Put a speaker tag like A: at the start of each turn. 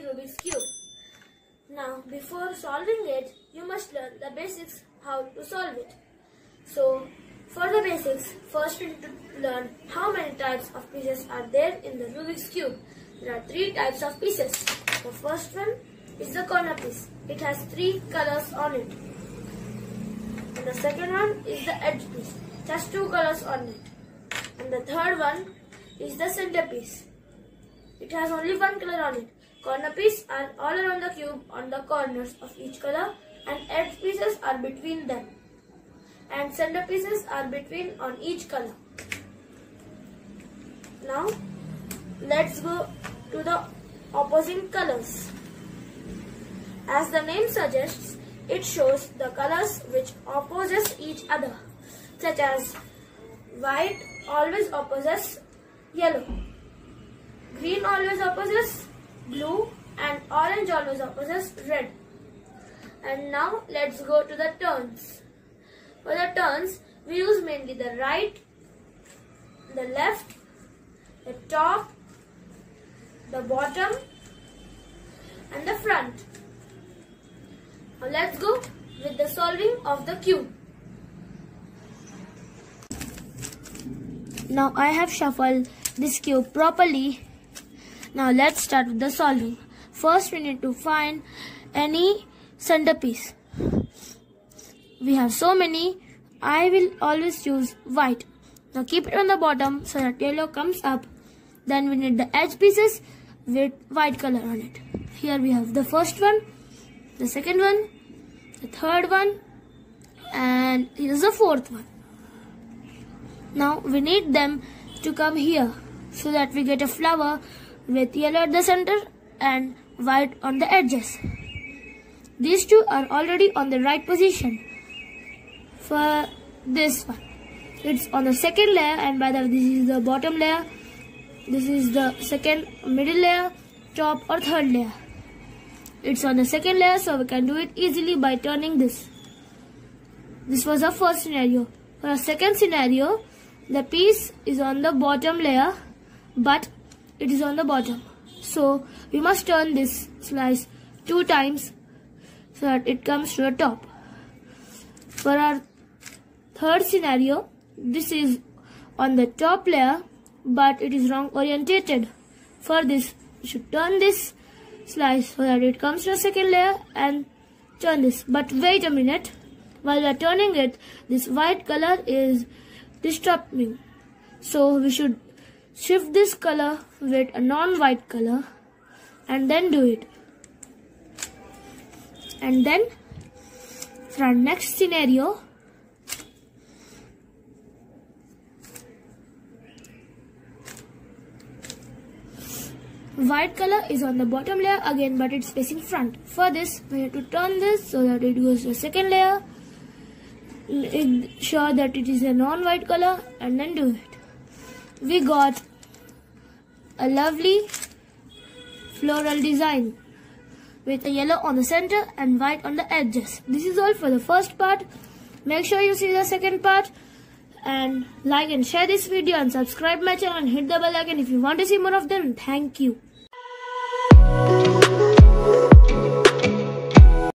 A: Rubik's Cube. Now, before solving it, you must learn the basics how to solve it. So, for the basics, first we need to learn how many types of pieces are there in the Rubik's Cube. There are three types of pieces. The first one is the corner piece. It has three colors on it. And the second one is the edge piece. It has two colors on it. And the third one is the centerpiece. It has only one color on it. Corner pieces are all around the cube on the corners of each color and edge pieces are between them. And center pieces are between on each color. Now let's go to the opposing colors. As the name suggests, it shows the colors which opposes each other such as white always opposes yellow, green always opposes blue and orange always opposes red. And now let's go to the turns. For the turns, we use mainly the right, the left, the top, the bottom and the front. Now let's go with the solving of the cube. Now I have shuffled this cube properly. Now let's start with the solving. First we need to find any centerpiece. We have so many. I will always choose white. Now keep it on the bottom so that yellow comes up. Then we need the edge pieces with white color on it. Here we have the first one, the second one, the third one and here's the fourth one. Now we need them to come here so that we get a flower with yellow at the center and white on the edges. These two are already on the right position for this one. It's on the second layer and by the way this is the bottom layer. This is the second middle layer, top or third layer. It's on the second layer so we can do it easily by turning this. This was our first scenario. For our second scenario, the piece is on the bottom layer but it is on the bottom. So we must turn this slice two times so that it comes to the top. For our third scenario this is on the top layer but it is wrong orientated. For this we should turn this slice so that it comes to the second layer and turn this. But wait a minute. While we are turning it this white color is disturbing. So we should shift this color with a non-white color and then do it. And then for our next scenario, white color is on the bottom layer again but it's facing front. For this we have to turn this so that it goes to second layer sure that it is a non-white color and then do it. We got a lovely floral design with a yellow on the center and white on the edges. This is all for the first part. Make sure you see the second part and like and share this video and subscribe my channel and hit the bell icon if you want to see more of them. Thank you.